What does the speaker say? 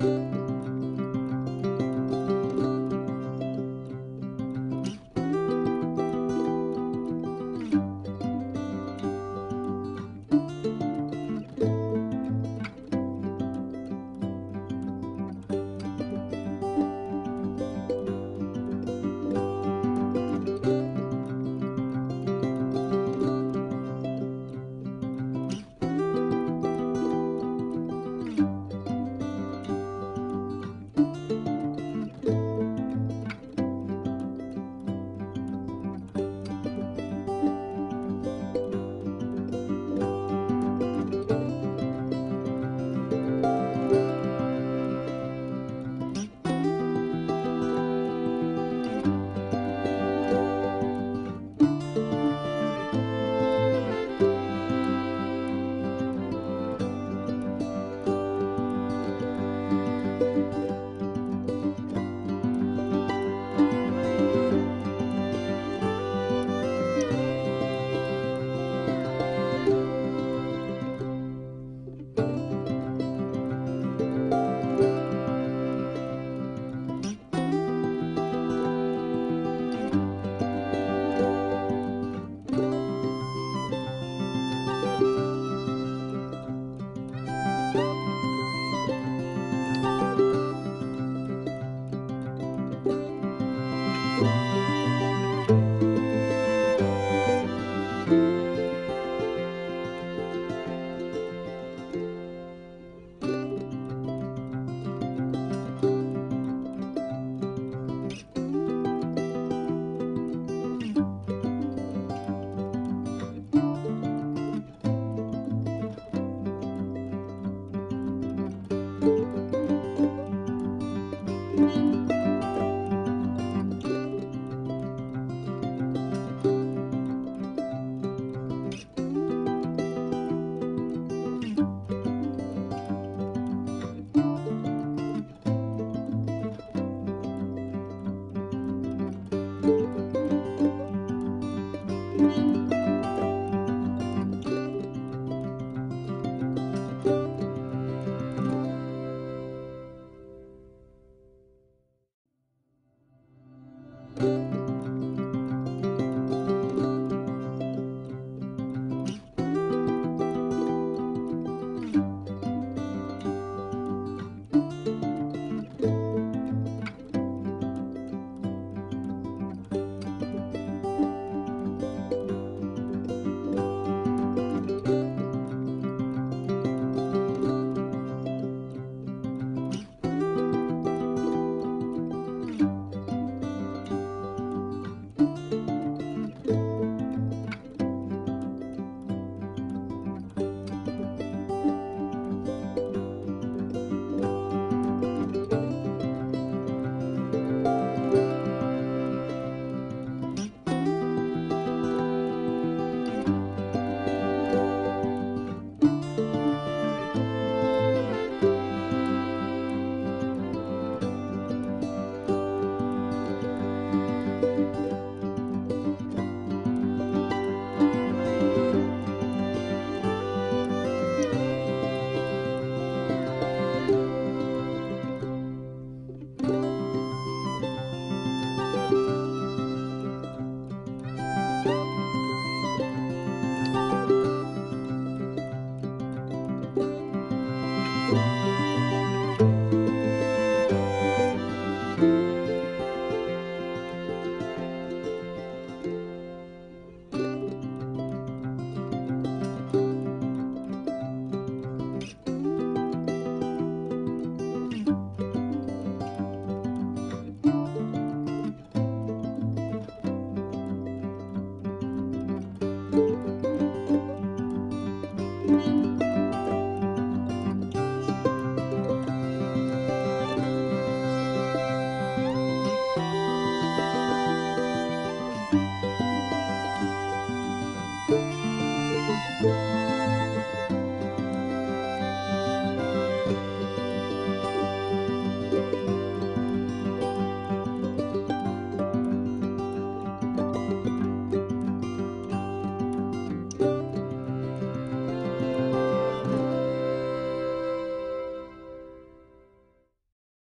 Música